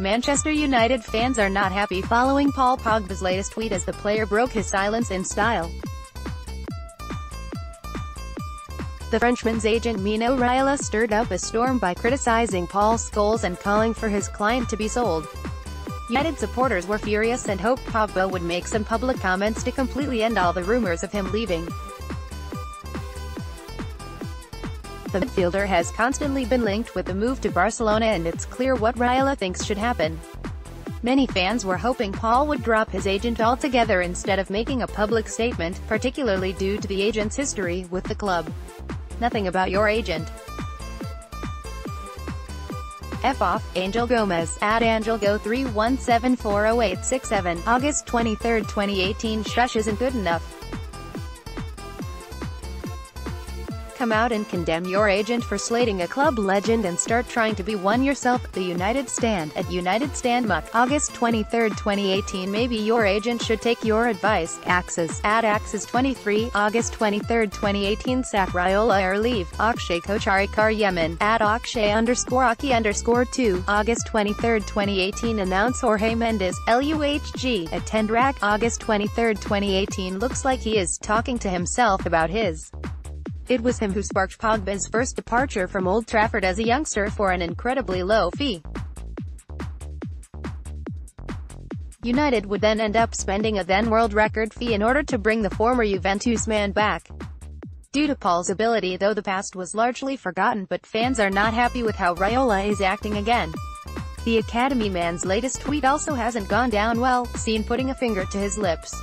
Manchester United fans are not happy following Paul Pogba's latest tweet as the player broke his silence in style. The Frenchman's agent Mino Raiola stirred up a storm by criticizing Paul Scholes and calling for his client to be sold. United supporters were furious and hoped Pogba would make some public comments to completely end all the rumors of him leaving. The midfielder has constantly been linked with the move to Barcelona and it's clear what Raiola thinks should happen. Many fans were hoping Paul would drop his agent altogether instead of making a public statement, particularly due to the agent's history with the club. Nothing about your agent. F off, Angel Gomez, at AngelGo3174087, August 23, 2018 Shush isn't good enough. Come out and condemn your agent for slating a club legend and start trying to be one yourself. The United Stand, at United Stand Muck, August 23, 2018 Maybe your agent should take your advice. Axis, at Axis 23, August 23, 2018 Sack Raiola or leave. Akshay Kochari Yemen, at Akshay underscore Aki underscore 2, August 23, 2018 Announce Jorge Mendes, LUHG, at Tendrak, August 23, 2018 Looks like he is talking to himself about his it was him who sparked Pogba's first departure from Old Trafford as a youngster for an incredibly low fee. United would then end up spending a then-world record fee in order to bring the former Juventus man back. Due to Paul's ability though the past was largely forgotten but fans are not happy with how Raiola is acting again. The Academy man's latest tweet also hasn't gone down well, seen putting a finger to his lips.